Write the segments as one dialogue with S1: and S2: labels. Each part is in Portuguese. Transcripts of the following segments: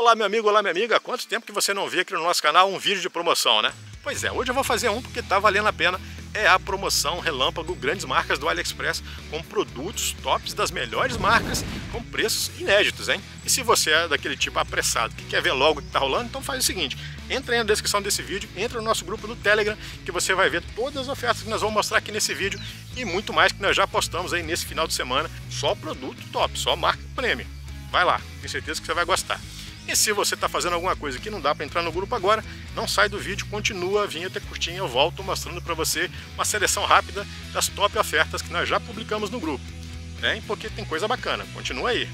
S1: Olá meu amigo, olá minha amiga, há quanto tempo que você não vê aqui no nosso canal um vídeo de promoção, né? Pois é, hoje eu vou fazer um porque tá valendo a pena. É a promoção relâmpago grandes marcas do AliExpress com produtos tops das melhores marcas com preços inéditos, hein? E se você é daquele tipo apressado que quer ver logo o que tá rolando, então faz o seguinte, entra aí na descrição desse vídeo, entra no nosso grupo do Telegram que você vai ver todas as ofertas que nós vamos mostrar aqui nesse vídeo e muito mais que nós já postamos aí nesse final de semana, só produto top, só marca prêmio. Vai lá, tenho certeza que você vai gostar. E se você está fazendo alguma coisa que não dá para entrar no grupo agora, não sai do vídeo, continua a vinheta curtinha, eu volto mostrando para você uma seleção rápida das top ofertas que nós já publicamos no grupo. Né? Porque tem coisa bacana, continua aí.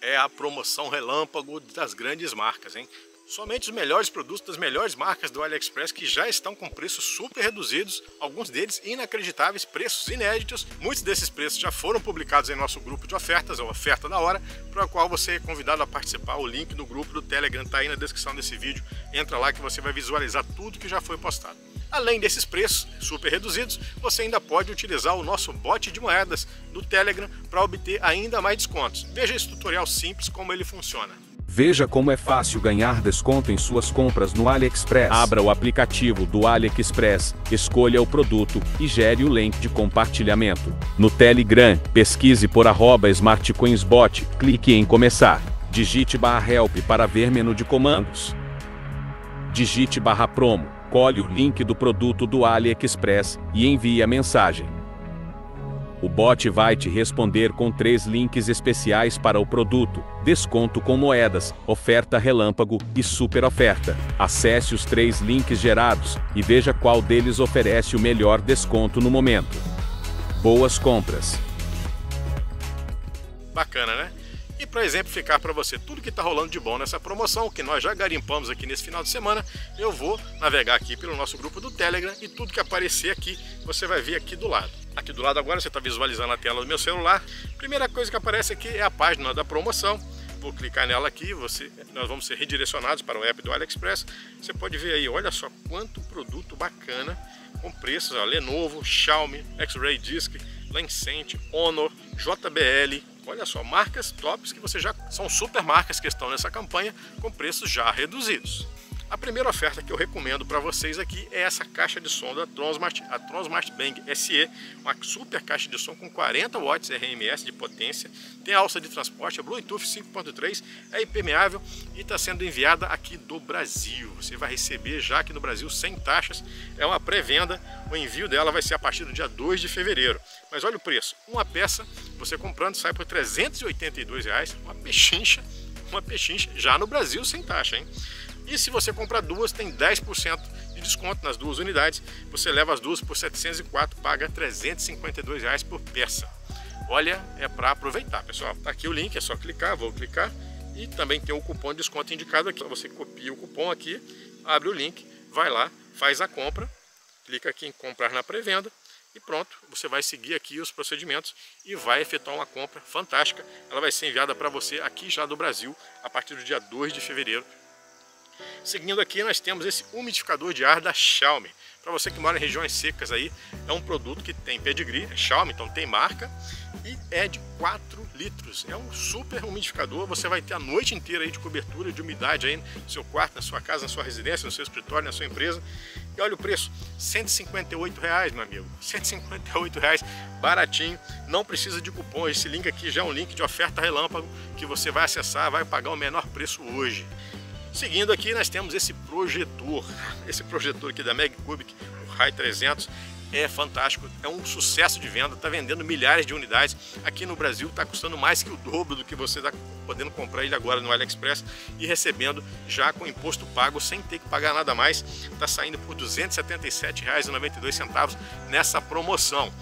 S1: É a promoção relâmpago das grandes marcas, hein? Somente os melhores produtos das melhores marcas do AliExpress que já estão com preços super reduzidos, alguns deles inacreditáveis, preços inéditos. Muitos desses preços já foram publicados em nosso grupo de ofertas, a oferta da hora, para o qual você é convidado a participar. O link do grupo do Telegram está aí na descrição desse vídeo. Entra lá que você vai visualizar tudo que já foi postado. Além desses preços super reduzidos, você ainda pode utilizar o nosso bot de moedas do Telegram para obter ainda mais descontos. Veja esse tutorial simples como ele funciona.
S2: Veja como é fácil ganhar desconto em suas compras no AliExpress. Abra o aplicativo do AliExpress, escolha o produto e gere o link de compartilhamento. No Telegram, pesquise por SmartCoinsBot, clique em começar. Digite barra help para ver menu de comandos. Digite barra promo, colhe o link do produto do AliExpress e envie a mensagem. O bot vai te responder com três links especiais para o produto, desconto com moedas, oferta relâmpago e super oferta. Acesse os três links gerados e veja qual deles oferece o melhor desconto no momento. Boas compras!
S1: Bacana, né? E para exemplificar para você tudo que está rolando de bom nessa promoção, que nós já garimpamos aqui nesse final de semana, eu vou navegar aqui pelo nosso grupo do Telegram e tudo que aparecer aqui você vai ver aqui do lado. Aqui do lado agora você está visualizando a tela do meu celular. Primeira coisa que aparece aqui é a página da promoção. Vou clicar nela aqui, você, nós vamos ser redirecionados para o app do AliExpress. Você pode ver aí, olha só quanto produto bacana com preços, ó, Lenovo, Xiaomi, X-Ray Disc, Lencent, Honor, JBL, Olha só, marcas tops que você já são super marcas que estão nessa campanha com preços já reduzidos. A primeira oferta que eu recomendo para vocês aqui é essa caixa de som da Tronsmart, a Tronsmart Bang SE, uma super caixa de som com 40 watts RMS de potência, tem alça de transporte, é Bluetooth 5.3, é impermeável e está sendo enviada aqui do Brasil. Você vai receber já aqui no Brasil sem taxas, é uma pré-venda, o envio dela vai ser a partir do dia 2 de fevereiro. Mas olha o preço, uma peça, você comprando sai por 382 reais, uma pechincha, uma pechincha já no Brasil sem taxa, hein? E se você comprar duas, tem 10% de desconto nas duas unidades. Você leva as duas por 704, paga 352 reais por peça. Olha, é para aproveitar, pessoal. Tá aqui o link, é só clicar, vou clicar. E também tem o cupom de desconto indicado aqui. Você copia o cupom aqui, abre o link, vai lá, faz a compra, clica aqui em comprar na pré-venda e pronto, você vai seguir aqui os procedimentos e vai efetuar uma compra fantástica. Ela vai ser enviada para você aqui já do Brasil a partir do dia 2 de fevereiro Seguindo aqui, nós temos esse umidificador de ar da Xiaomi. Para você que mora em regiões secas aí, é um produto que tem pedigree, é Xiaomi, então tem marca e é de 4 litros. É um super umidificador, você vai ter a noite inteira aí de cobertura, de umidade aí no seu quarto, na sua casa, na sua residência, no seu escritório, na sua empresa. E olha o preço, 158 reais, meu amigo. 158 reais, baratinho, não precisa de cupom. Esse link aqui já é um link de oferta relâmpago que você vai acessar, vai pagar o menor preço hoje. Seguindo aqui nós temos esse projetor, esse projetor aqui da Megcubic, o High 300, é fantástico, é um sucesso de venda, está vendendo milhares de unidades. Aqui no Brasil está custando mais que o dobro do que você está podendo comprar ele agora no AliExpress e recebendo já com imposto pago sem ter que pagar nada mais. Está saindo por R$ 277,92 nessa promoção.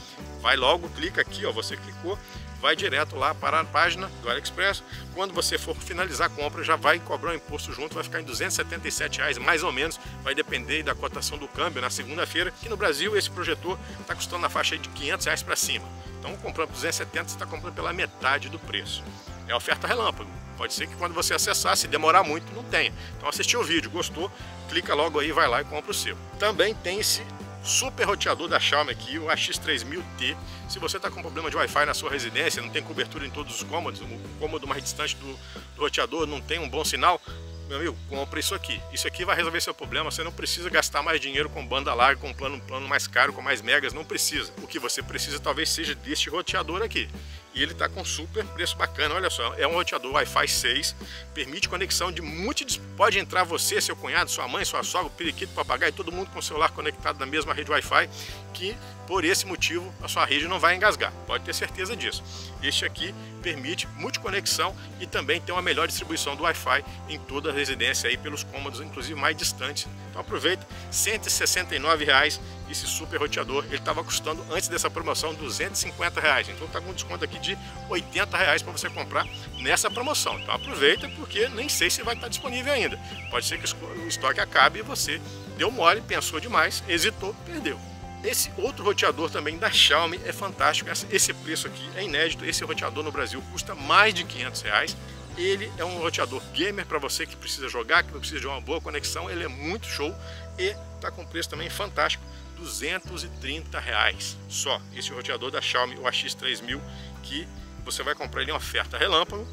S1: Vai logo, clica aqui, ó, você clicou, vai direto lá para a página do AliExpress. Quando você for finalizar a compra, já vai cobrar o imposto junto, vai ficar em 277 reais mais ou menos, vai depender da cotação do câmbio na segunda-feira. Aqui no Brasil, esse projetor está custando na faixa de 500 reais para cima. Então, comprando 270, você está comprando pela metade do preço. É oferta relâmpago. Pode ser que quando você acessar, se demorar muito, não tenha. Então assistiu o vídeo, gostou, clica logo aí, vai lá e compra o seu. Também tem esse super roteador da Xiaomi aqui, o AX3000T. Se você está com problema de Wi-Fi na sua residência, não tem cobertura em todos os cômodos, o cômodo mais distante do, do roteador não tem um bom sinal, meu amigo, compra isso aqui. Isso aqui vai resolver seu problema. Você não precisa gastar mais dinheiro com banda larga, com um plano, um plano mais caro, com mais megas. Não precisa. O que você precisa talvez seja deste roteador aqui. E ele está com super preço bacana. Olha só, é um roteador Wi-Fi 6, permite conexão de múltiplos. Pode entrar você, seu cunhado, sua mãe, sua sogra, o periquito, papagaio, todo mundo com o celular conectado na mesma rede Wi-Fi, que por esse motivo a sua rede não vai engasgar. Pode ter certeza disso. Este aqui permite multiconexão e também tem uma melhor distribuição do Wi-Fi em toda a residência aí pelos cômodos, inclusive mais distantes. Então aproveita, 169 reais esse super roteador. Ele estava custando antes dessa promoção 250 reais. Então está com um desconto aqui de 80 reais para você comprar nessa promoção. Então aproveita porque nem sei se vai estar disponível ainda. Pode ser que o estoque acabe e você deu mole, pensou demais, hesitou, perdeu. Esse outro roteador também da Xiaomi é fantástico. Esse preço aqui é inédito. Esse roteador no Brasil custa mais de 500 reais. Ele é um roteador gamer para você que precisa jogar, que precisa de uma boa conexão. Ele é muito show e está com preço também fantástico. 230 reais. Só. Esse roteador da Xiaomi o AX3000 que você vai comprar ele em oferta relâmpago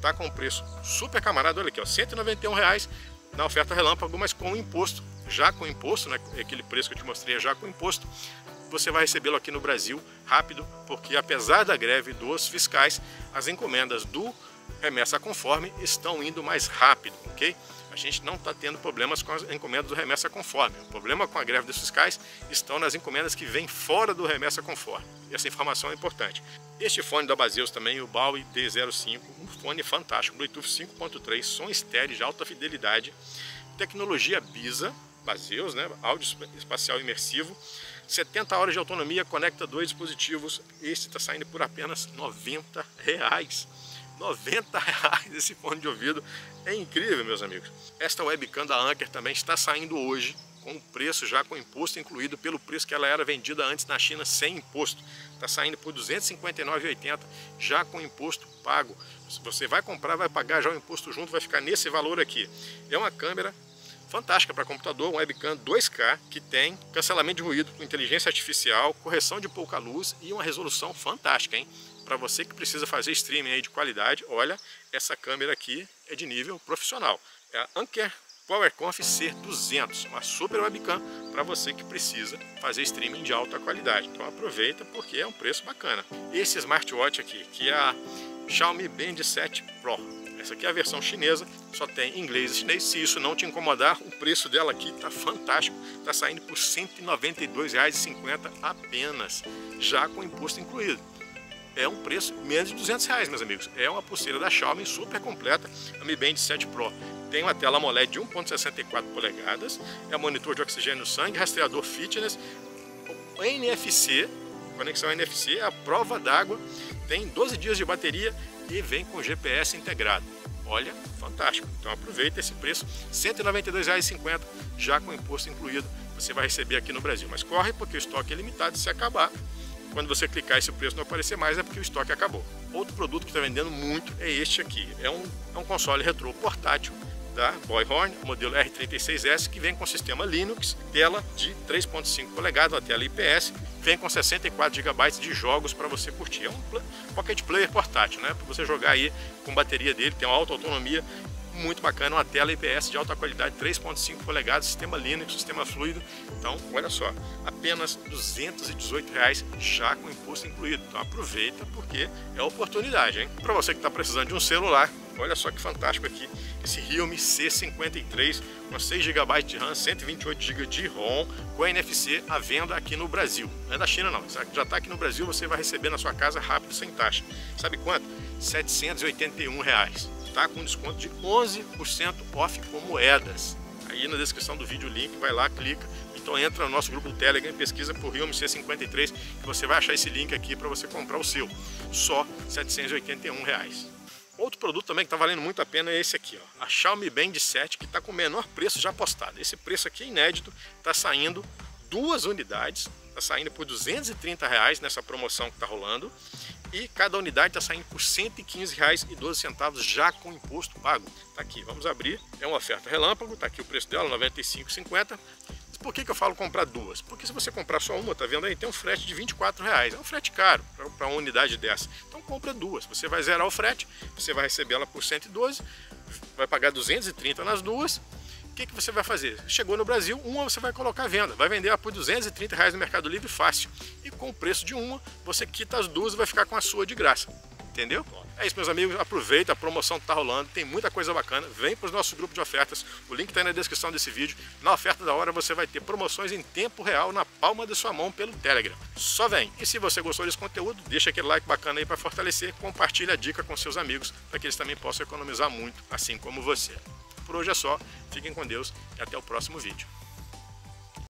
S1: tá com preço super camarada. Olha aqui ó 191 reais na oferta relâmpago mas com imposto já com imposto né? Aquele preço que eu te mostrei já com imposto. Você vai recebê-lo aqui no Brasil rápido porque apesar da greve dos fiscais as encomendas do remessa conforme estão indo mais rápido ok a gente não está tendo problemas com as encomendas do remessa conforme. O problema com a greve dos fiscais estão nas encomendas que vêm fora do remessa conforme. E essa informação é importante. Este fone da Baseus também, o Bowie D05, um fone fantástico, Bluetooth 5.3, som estéreo de alta fidelidade, tecnologia BISA, Baseus, né? áudio espacial imersivo, 70 horas de autonomia, conecta dois dispositivos. Este está saindo por apenas 90 reais. 90 reais esse fone de ouvido. É incrível, meus amigos. Esta webcam da Anker também está saindo hoje com o preço já com imposto incluído pelo preço que ela era vendida antes na China sem imposto. Está saindo por R$ 259,80 já com imposto pago. Se você vai comprar, vai pagar já o imposto junto, vai ficar nesse valor aqui. É uma câmera fantástica para computador, um webcam 2K que tem cancelamento de ruído com inteligência artificial, correção de pouca luz e uma resolução fantástica, hein? Para você que precisa fazer streaming aí de qualidade, olha, essa câmera aqui é de nível profissional. É a Anker PowerConf C200, uma super webcam para você que precisa fazer streaming de alta qualidade. Então aproveita porque é um preço bacana. Esse smartwatch aqui, que é a Xiaomi Band 7 Pro. Essa aqui é a versão chinesa, só tem inglês e chinês. Se isso não te incomodar, o preço dela aqui está fantástico. Está saindo por R$ 192,50 apenas, já com imposto incluído é um preço menos de 200 reais, meus amigos. É uma pulseira da Xiaomi super completa, a Mi Band 7 Pro. Tem uma tela AMOLED de 1.64 polegadas, é monitor de oxigênio no sangue, rastreador fitness, NFC, conexão NFC, é a prova d'água, tem 12 dias de bateria e vem com GPS integrado. Olha, fantástico. Então aproveita esse preço, R$ 192,50 já com imposto incluído. Você vai receber aqui no Brasil. Mas corre porque o estoque é limitado, se acabar, quando você clicar esse preço não aparecer mais é porque o estoque acabou. Outro produto que está vendendo muito é este aqui. É um, é um console retrô portátil da Boyhorn, modelo R36S, que vem com sistema Linux, tela de 3.5 polegadas, uma tela IPS, vem com 64 GB de jogos para você curtir. É um pocket player portátil, né? Para você jogar aí com bateria dele, tem uma alta autonomia muito bacana, uma tela IPS de alta qualidade, 3.5 polegadas, sistema Linux, sistema fluido. Então, olha só, apenas 218 reais já com imposto incluído. Então aproveita porque é oportunidade, hein? Para você que está precisando de um celular, olha só que fantástico aqui, esse Realme C53 com 6 GB de RAM, 128 GB de ROM, com NFC à venda aqui no Brasil. Não é da China não, já está aqui no Brasil, você vai receber na sua casa rápido, sem taxa. Sabe quanto? 781 reais está com desconto de 11% off com moedas. Aí na descrição do vídeo o link, vai lá, clica. Então entra no nosso grupo Telegram e pesquisa por Realme C53 que você vai achar esse link aqui para você comprar o seu. Só 781 reais. Outro produto também que está valendo muito a pena é esse aqui, ó, a Xiaomi Band 7, que está com o menor preço já postado. Esse preço aqui é inédito, está saindo duas unidades, está saindo por 230 reais nessa promoção que está rolando e cada unidade está saindo por R$ 115,12 já com imposto pago. Tá aqui, vamos abrir. É uma oferta relâmpago, tá aqui o preço dela, R$ 95,50. Por que, que eu falo comprar duas? Porque se você comprar só uma, tá vendo aí, tem um frete de 24 reais. É um frete caro para uma unidade dessa. Então compra duas. Você vai zerar o frete, você vai receber ela por 112, vai pagar 230 nas duas. O que, que você vai fazer? Chegou no Brasil, uma você vai colocar à venda. Vai vender por 230 reais no Mercado Livre fácil. E com o preço de uma, você quita as duas e vai ficar com a sua de graça. Entendeu? É isso, meus amigos. Aproveita, a promoção está rolando, tem muita coisa bacana. Vem para o nosso grupo de ofertas. O link está aí na descrição desse vídeo. Na oferta da hora você vai ter promoções em tempo real na palma da sua mão pelo Telegram. Só vem. E se você gostou desse conteúdo, deixa aquele like bacana aí para fortalecer. Compartilha a dica com seus amigos para que eles também possam economizar muito, assim como você. Por hoje é só. Fiquem com Deus e até o próximo vídeo.